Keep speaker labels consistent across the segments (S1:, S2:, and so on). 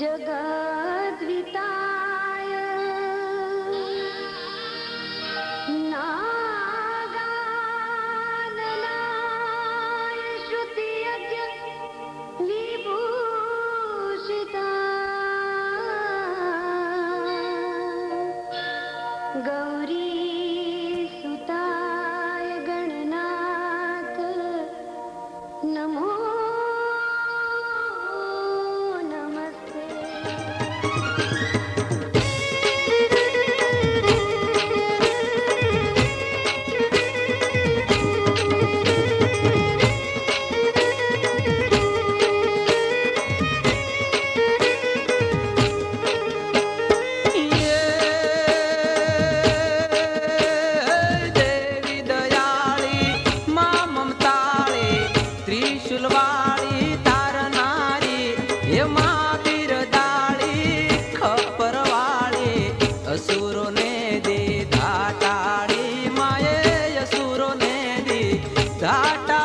S1: जगा Tata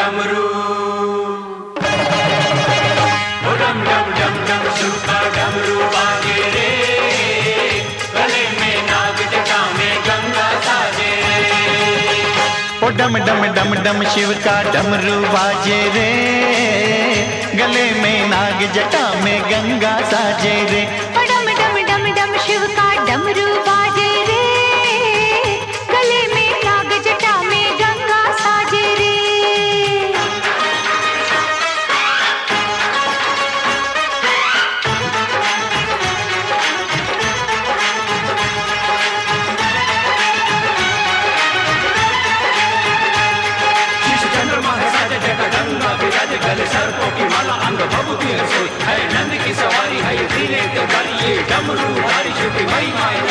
S1: डमरू डम डम डम डम
S2: डम शिव का डमरू बाजे रे गले में नाग जटा में गंगा साजे रे
S1: મહિમા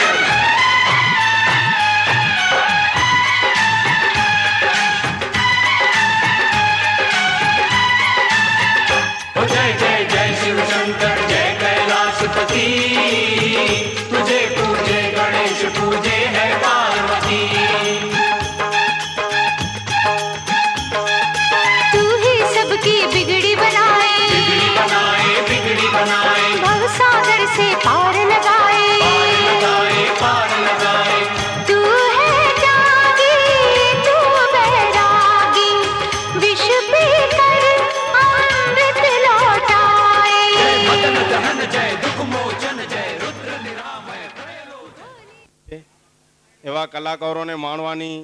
S3: એવા કલાકારોને માણવાની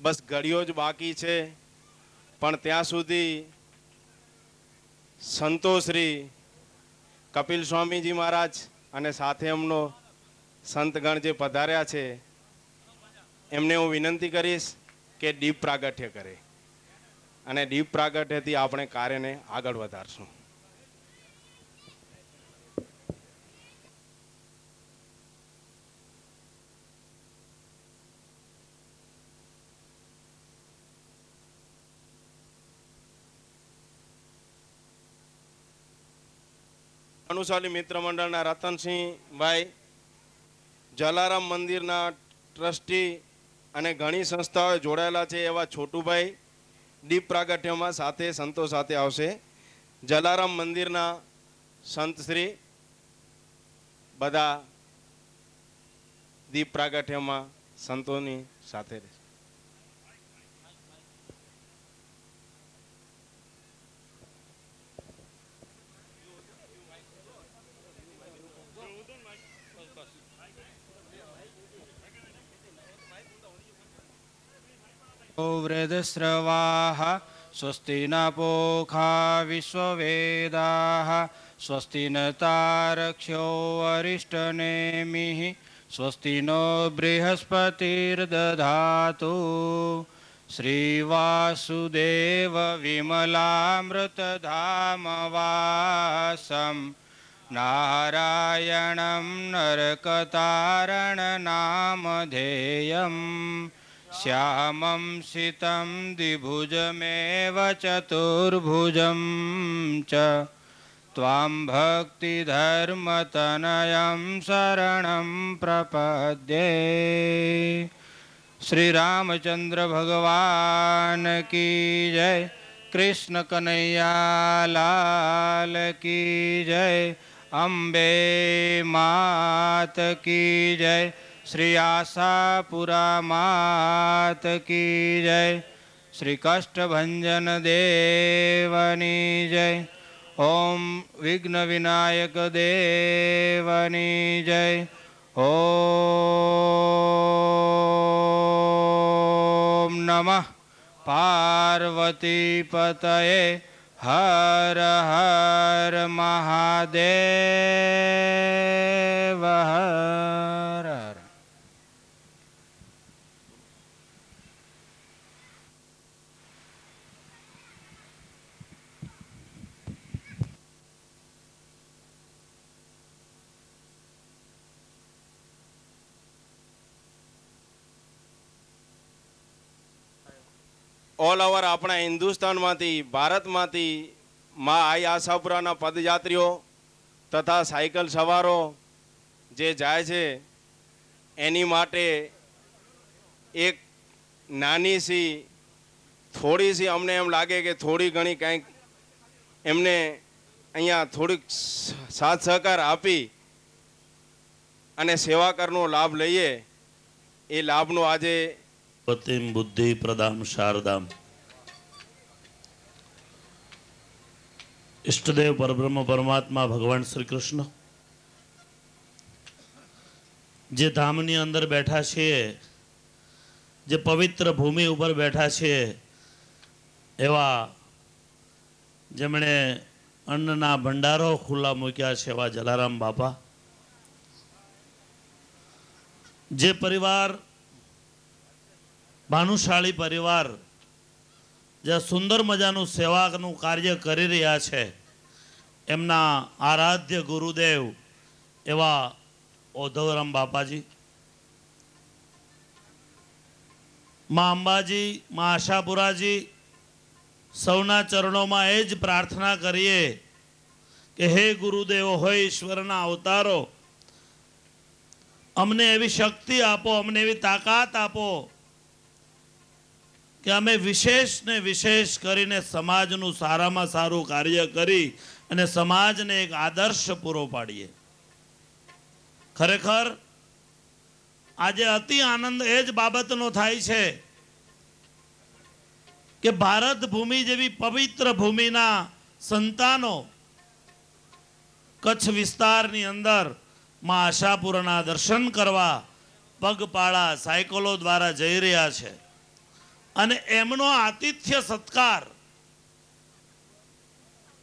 S3: બસ ઘડીઓ જ બાકી છે. પણ ત્યાં સુધી સંતોશ્રી કપિલ સ્વામીજી મહારાજ અને સાથે એમનો સંતગણ જે પધાર્યા છે, એમને હું વિનંતી કરીશ કે દીપ પ્રાગઠ્ય કરે. અને દીપ પ્રાગઠ્યથી આપણે કાર્યને આગળ વધારશું. અનુશાલી મિત્ર મંડળના રતનસિંહભાઈ, જલારામ મંદિરના ટ્રસ્ટી અને ઘણી સંસ્થાઓ જોડાયેલા છે એવા છોટુભાઈ. દીપ પ્રાગટ્યમાં સાથે સંતો સાથે આવશે. જલારામ મંદિરના સંતશ્રી બધા દીપ પ્રાગટ્યમાં સંતોની સાથે રહેશે.
S4: वृदस्रवाः स्वस्ति न पोखा विश्ववेदाः स्वस्ति न तारक्ष्यो अरिष्टनेमिः स्वस्ति नो बृहस्पतिर्दधातु श्रीवासुदेवविमलामृतधामवासं नारायणं नरकतारणनामधेयम् श्यामं सितं द्विभुजमेव चतुर्भुजं च त्वां भक्तिधर्मतनयं शरणं प्रपद्ये। श्री रामचंद्र भगवान की जय कृष्ण कन्हैया लाल की जय, अम्बे मात की जय। श्री आशापुरा मात की जय। श्री कष्टभंजन देवनी जय। ओम विघ्न विनायक देवनी जय। ओम नमः पार्वती पतये हर हर महादेव। हर।
S3: ઓલ ઓવર આપણા હિન્દુસ્તાનમાંથી, ભારતમાંથી મા આઈ આશાપુરાના પદયાત્રીઓ તથા સાયકલ સવારો જે જાય છે, એની માટે એક નાની સી, થોડી સી અમને એમ લાગે કે થોડી ઘણી કંઈક એમને અહીંયા થોડીક સાથ સહકાર આપી અને સેવા કરનો લાભ લઈએ. એ લાભનો આજે
S5: પતિમ બુદ્ધિ પ્રદામ શારદામ ઇષ્ટદેવ પરબ્રહ્મ પરમાત્મા ભગવાન શ્રી કૃષ્ણ જે ધામની અંદર બેઠા છીએ જે પવિત્ર ભૂમિ ઉપર બેઠા છીએ એવા જેમણે અન્નના ભંડારો ખુલ્લા મૂક્યા છે એવા જલારામ બાપા જે પરિવાર ભાનુશાળી પરિવાર જે સુંદર મજાનું સેવાનું કાર્ય કરી રહ્યા છે, એમના આરાધ્ય ગુરુદેવ એવા ઓધવરામ બાપાજી, મા અંબાજી, મા આશાપુરાજી, સૌના ચરણોમાં એ જ પ્રાર્થના કરીએ કે હે ગુરુદેવો હોય ઈશ્વરના અવતારો, અમને એવી શક્તિ આપો, અમને એવી તાકાત આપો કે અમે વિશેષ ને વિશેષ કરીને સમાજનું સારામાં સારું કાર્ય કરી અને સમાજને એક આદર્શ પૂરો પાડીએ. ખરેખર આજે અતિ આનંદ એ જ બાબતનો થાય છે કે ભારત ભૂમિ જેવી પવિત્ર ભૂમિના સંતાનો કચ્છ વિસ્તારની અંદરમાં આશાપુરના દર્શન કરવા પગપાળા સાયકલો દ્વારા જઈ રહ્યા છે. અને એમનો આતિથ્ય સત્કાર.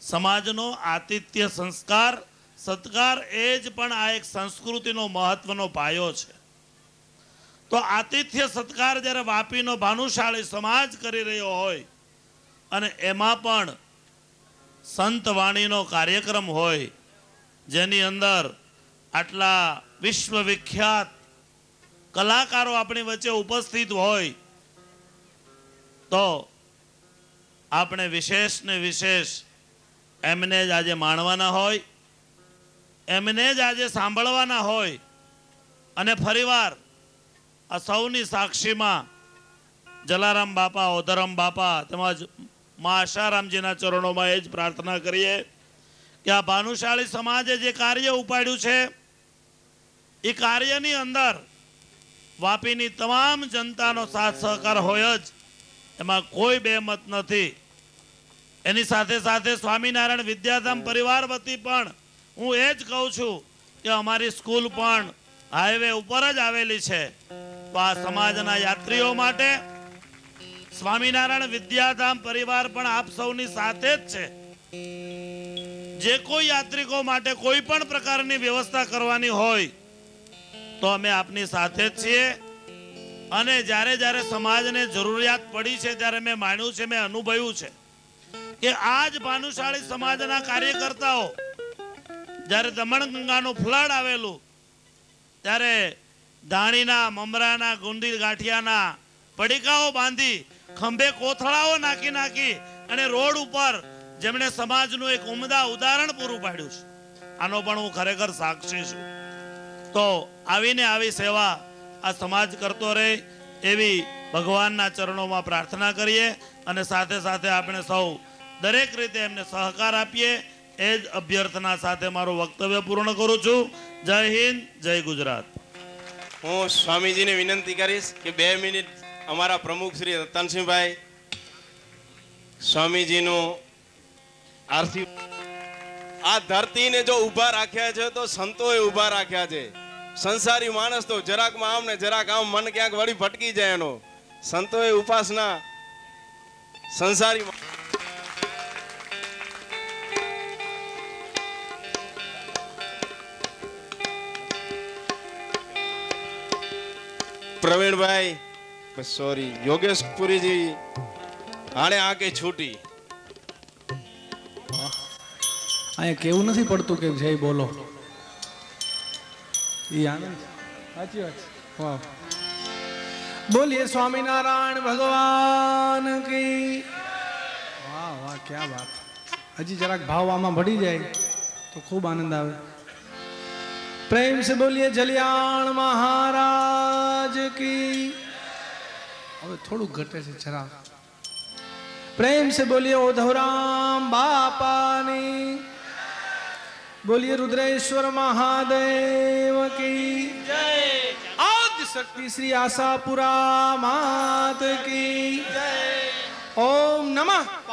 S5: સમાજનો આતિથ્ય સંસ્કાર. સત્કાર એ જ પણ આ એક સંસ્કૃતિનો મહત્વનો પાયો છે. તો આતિથ્ય સત્કાર જ્યારે વાપીનો ભાનુશાળી સમાજ કરી રહ્યો હોય અને એમાં પણ સંત વાણીનો કાર્યક્રમ હોય, જેની અંદર આટલા વિશ્વ વિખ્યાત કલાકારો આપણી વચ્ચે ઉપસ્થિત હોય તો આપણે વિશેષ ને વિશેષ એમને જ આજે માણવાના હોય, એમને જ આજે સાંભળવાના હોય અને ફરીવાર આ સૌની સાક્ષીમાં જલારામ બાપા, ઓધરમ બાપા તેમજ મા આશારામજીના ચરણોમાં એ જ પ્રાર્થના કરીએ કે આ ભાનુશાળી સમાજે જે કાર્ય ઉપાડ્યું છે, એ કાર્યની અંદર વાપીની તમામ જનતાનો સાથ સહકાર હોય જ એમાં કોઈ બેમત નથી. એની સાથે સાથે સ્વામિનારાયણ વિદ્યાધામ પરિવાર વતી પણ હું એ જ કહું છું કે અમારી સ્કૂલ પણ હાઈવે ઉપર જ આવેલી છે. તો આ સમાજના યાત્રીઓ માટે સ્વામિનારાયણ વિદ્યાધામ પરિવાર પણ આપ સૌની સાથે જ છે. જે કોઈ યાત્રિકો માટે કોઈ પણ પ્રકારની વ્યવસ્થા કરવાની હોય તો અમે આપની સાથે જ છીએ. અને જ્યારે જ્યારે સમાજને જરૂરિયાત પડી છે ત્યારે મેં માન્યું છે, મેં અનુભવ્યું છે કે આ જ ભાનુશાળી સમાજના કાર્યકર્તાઓ જ્યારે દમણગંગાનું ફ્લડ આવેલું, ત્યારે ધાણીના, મમરાના ગુંડી ગાંઠિયાના પડીકાઓ બાંધી ખંભે કોથળાઓ નાખી નાખી અને રોડ ઉપર જેમણે સમાજનું એક ઉમદા ઉદાહરણ પૂરું પાડ્યું છે. આનો પણ હું ખરેખર સાક્ષી છું. તો આવીને આવી સેવા આ સમાજ કરતો રહે એવી ભગવાનના ચરણોમાં પ્રાર્થના કરીએ અને સાથે સાથે આપણે સૌ દરેક રીતે એમને સહકાર આપીએ એ જ અભ્યર્થના સાથે મારું વક્તવ્ય પૂર્ણ કરું છું. જય હિન્દ, જય ગુજરાત.
S3: હું સ્વામીજીને વિનંતી કરીશ કે બે મિનિટ અમારા પ્રમુખ શ્રી રતનસિંહભાઈ સ્વામીજીનું આરતી આ ધરતીને જો ઊભા રાખ્યા છે તો સંતોએ ઊભા રાખ્યા છે. સંસારી માણસ તો જરાકમાં આમ ને જરાક આમ મન ક્યાંક વળી ભટકી જાય એનો. સંતોએ ઉપાસના સંસારી પ્રવીણભાઈ સોરી યોગેશ પુરીજી હાણે આ કે છૂટી
S6: અહીંયા કેવું નથી પડતું કે જય બોલો. એ આનંદ. સાચી વાત વાહ. બોલીએ સ્વામિનારાયણ ભગવાન કી. વાહ વાહ, ક્યાં વાત. હજી જરાક ભાવ આમાં ભળી જાય તો ખૂબ આનંદ આવે. પ્રેમ સે બોલીએ જલિયાણ મહારાજ કી. હવે થોડું ઘટે છે જરા. પ્રેમ સે બોલીએ ઓધવરામ બાપાની. બોલીએ રુદ્રેશ્વર મહાદેવ કી જય. આદ્ય શક્તિ શ્રી આશાપુરા માત કી જય. ઓમ નમઃ.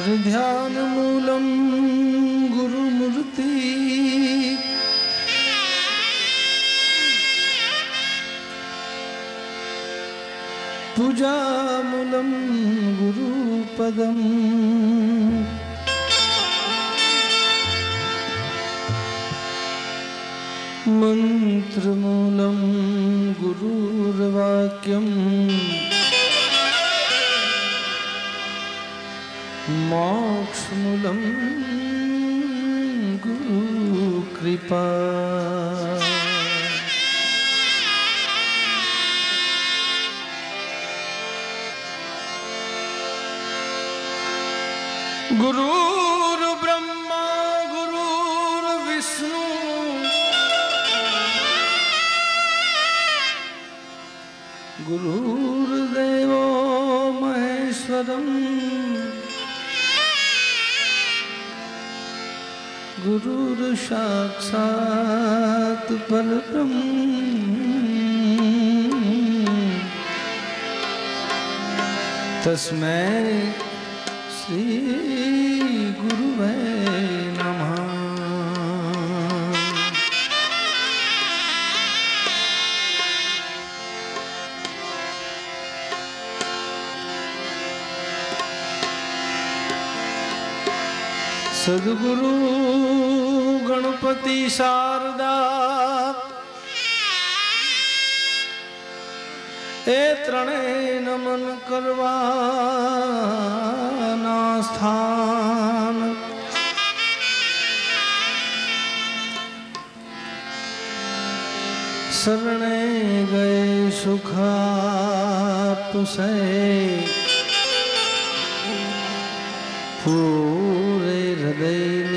S6: 人挺。मोक्षमूलं गुरुकृपा गुरुर्ब्रह्मा गुरुर्विष्णु गुरुर्देवो महेश्वरम् ગુરુર સાક્ષાત પરબ્રહ્મ તસ્મૈ શ્રી ગુરુવે નમઃ સદગુરુ ગણપતિ શારદા. એ ત્રણેય નમન કરવાના સ્થાન. શરણે ગયે સુખાપસે પૂરે હૃદય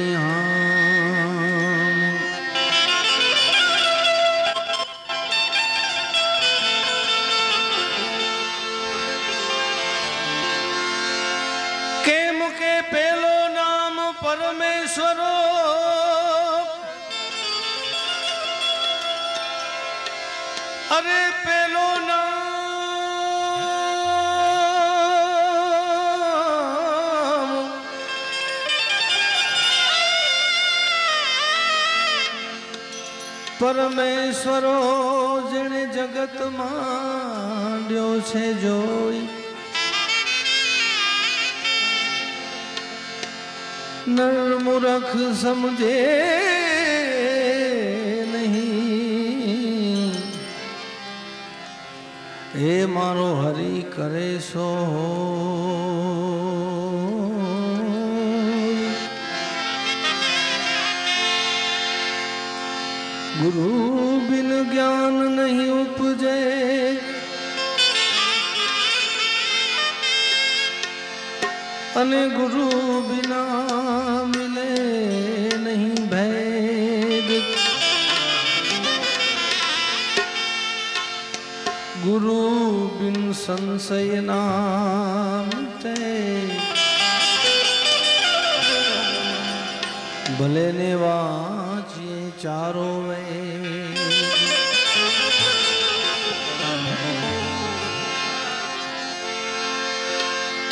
S6: समझे ચારો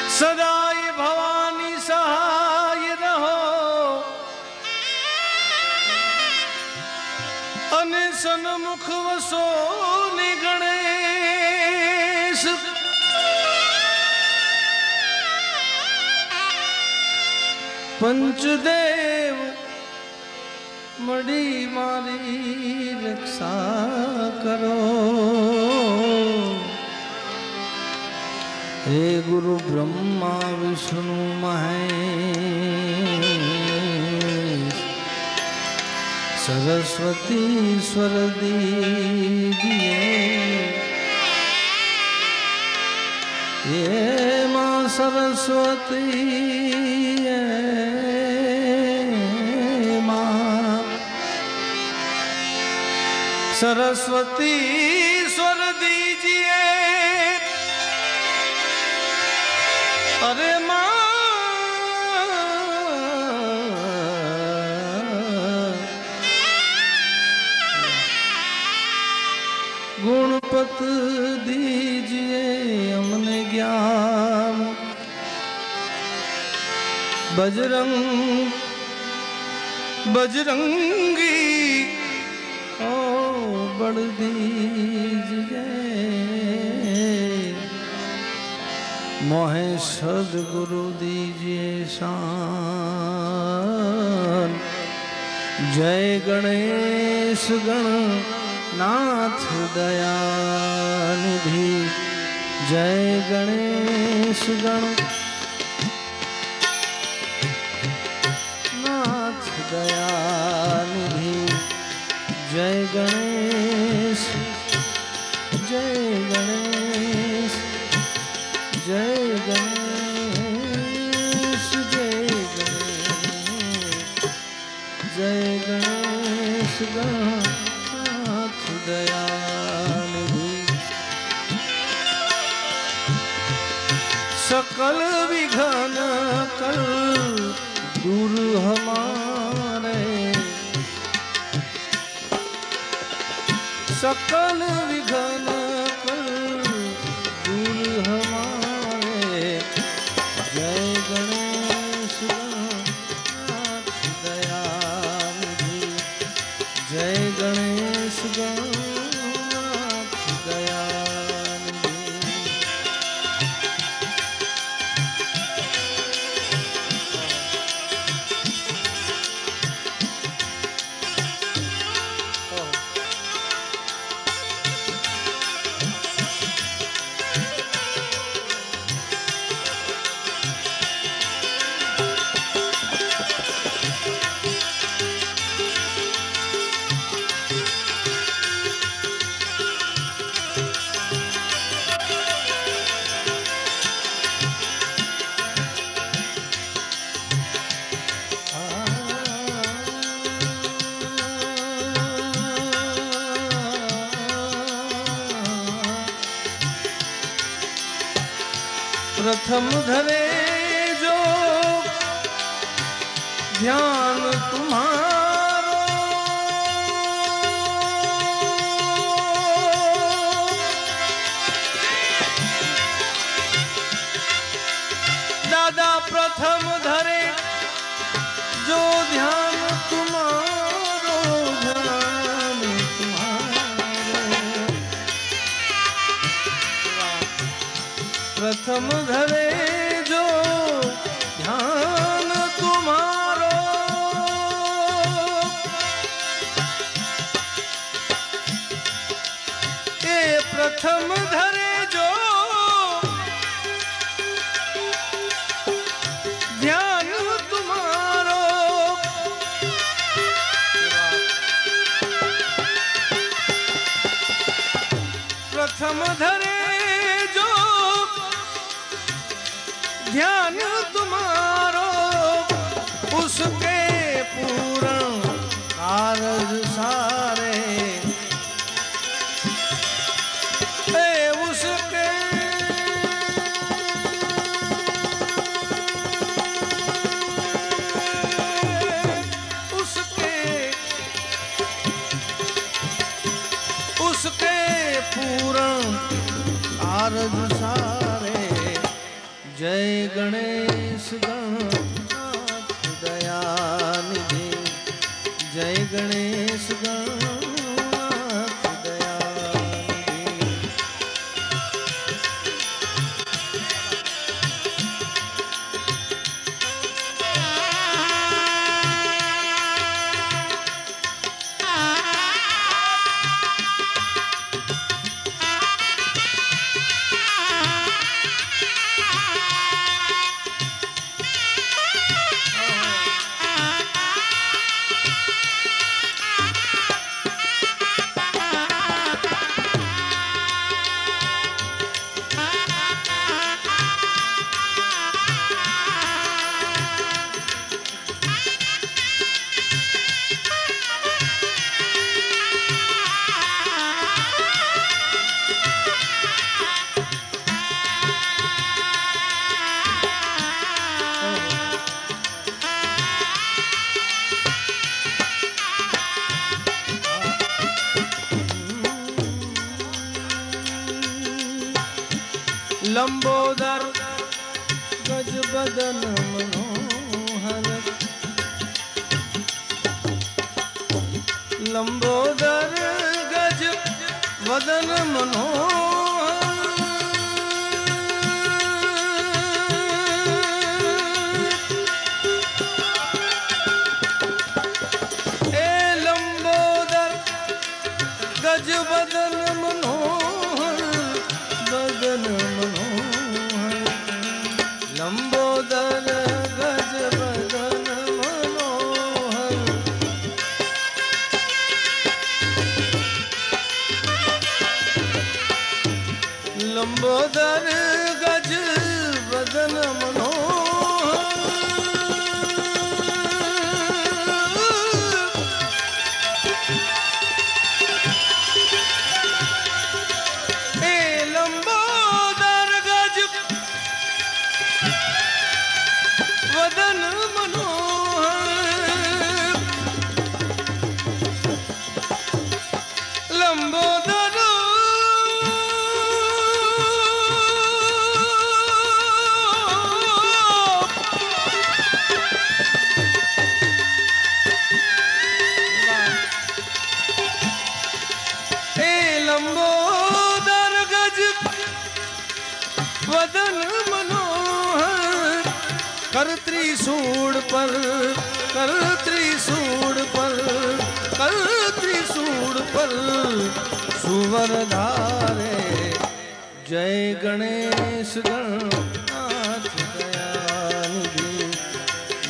S6: સદાય ભવાની સહાય રહો. અને સન્મુખ વસો ને ગણેશ. પંચદેવ મળી મારી રક્ષા કરો. હે ગુરુ બ્રહ્મા વિષ્ણુ મહેશ સરસ્વતી સ્વરદી એ માં સરસ્વતી સરસ્વતી સ્વર દીજીએ અરે ગુણપત દીજીએ અમને જ્ઞાન. બજરંગ બજરંગી કમળ બીજ મોહે સદગુરુ દીજે શાન જય ગણેશ ગણ નાથ દયાનિધિ જય ગણેશ ગણ সকলে લંબોદર ગજબદન મનોહર લંબોદર ગજ વદન વદન મનોહર કરત્રી સૂડ પર કરત્રી સૂડ પર કરત્રી સૂડ પર સુવર ધારે જય ગણેશ ગણનાથ દયાનિધિ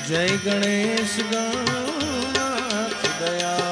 S6: જય ગણેશ ગણનાથ દયા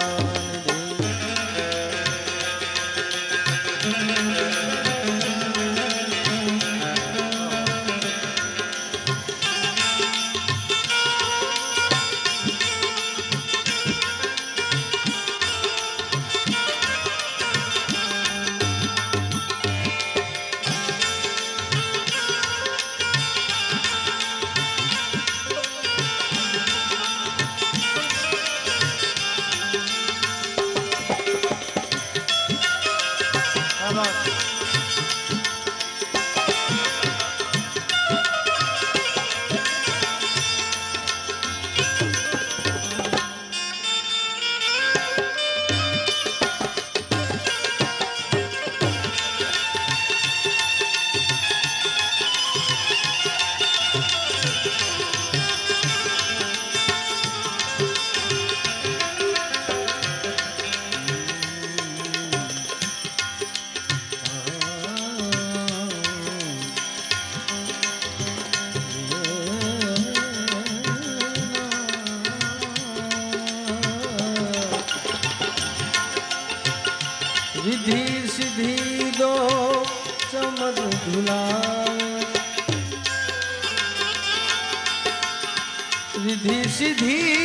S6: ઝુલાવ વિધિ સિદ્ધિ.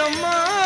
S6: ಬ್ರಹ್ಮ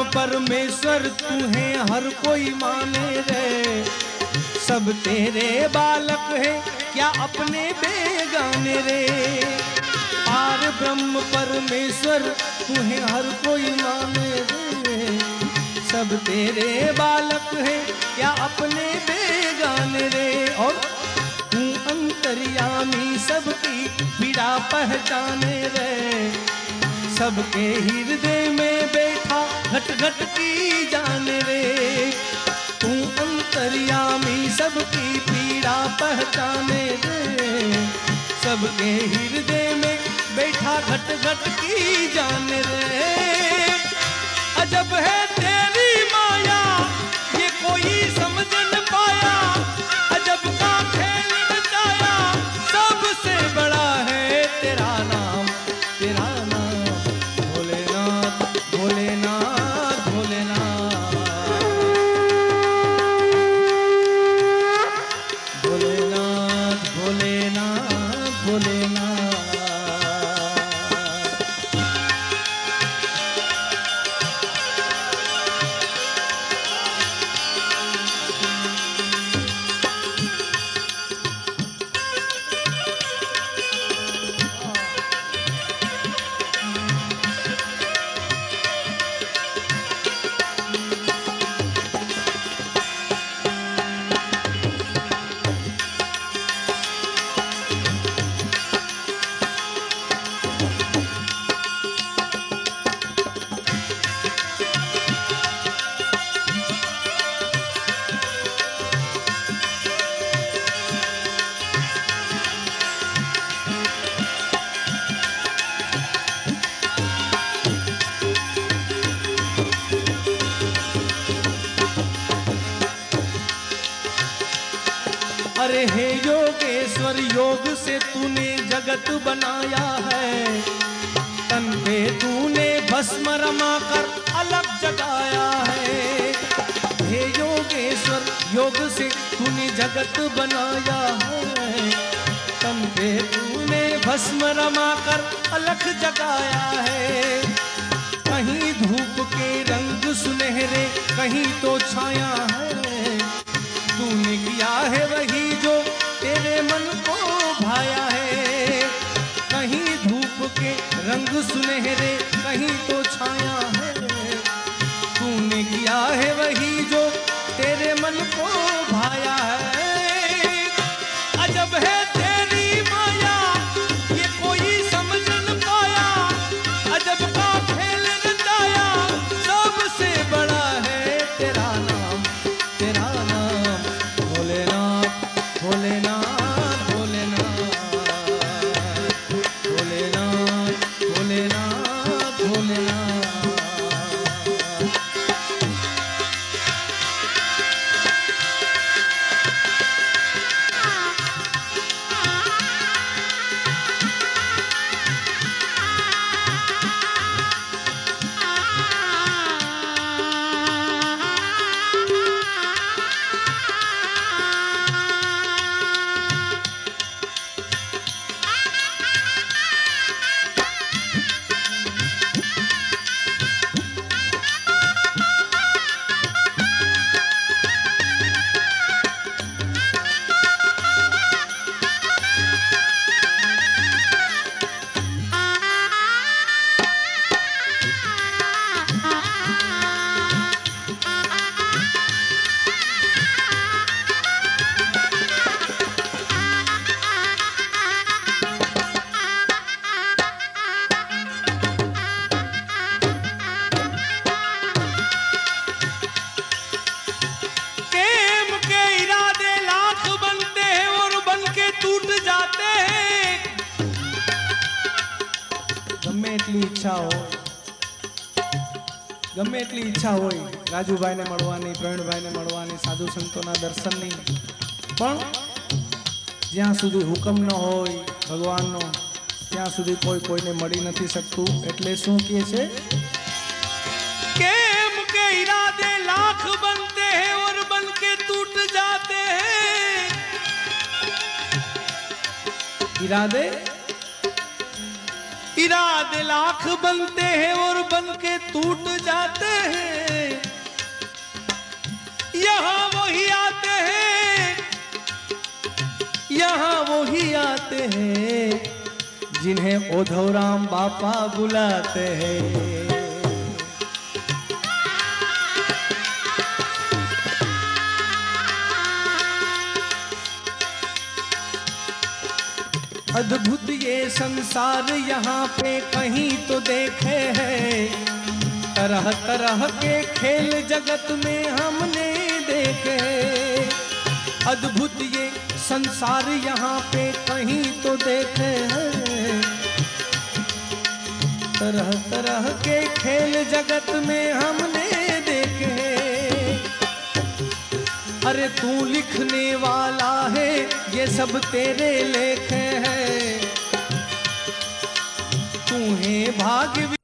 S6: पार परमेश्वर तू है हर कोई माने रे। सब तेरे बालक है, क्या अपने बेगाने रे? पार ब्रह्म परमेश्वर तू है हर कोई माने रे। सब तेरे बालक है, क्या अपने बेगाने रे? और तू अंतर्यामी, सबकी पीड़ा पहचाने रे। सबके हृदय में घट घट की जान रे। तू अंतर्यामी सबकी पीड़ा पहचाने रे। सबके हृदय में बैठा घट घट की जान रे। अजब है तेरी माया, ये कोई समझ न बनाया है। तन पे तूने भस्म रमा कर अलख जगाया है। कहीं धूप के रंग सुनहरे, कहीं तो छाया ગમે એટલી ઈચ્છા હોય. ગમે એટલી ઈચ્છા હોય રાજુભાઈને મળવાની પ્રવીણભાઈને મળવાની સાધુ સંતોના દર્શનની. પણ જ્યાં સુધી હુકમ ન હોય ભગવાનનો ત્યાં સુધી કોઈ કોઈને મળી નથી શકતું. એટલે શું કહે છે? કેમ કે ઈરાદે લાખ બનતે હે ઓર બન કે તૂટ જાતે હે? ઈરાદે इरादे लाख बनते हैं और बन के टूट जाते हैं। यहाँ वही आते हैं, यहाँ वही आते हैं, जिन्हें ओधव राम बापा बुलाते हैं। अद्भुत संसार यहाँ पे कहीं तो देखे हैं। तरह तरह के खेल जगत में हमने देखे अद्भुत ये संसार यहाँ पे कहीं तो देखे हैं। तरह तरह के खेल जगत में हमने देखे अरे तू लिखने वाला है, ये सब तेरे लेखे हैं। હું હે ભાગવી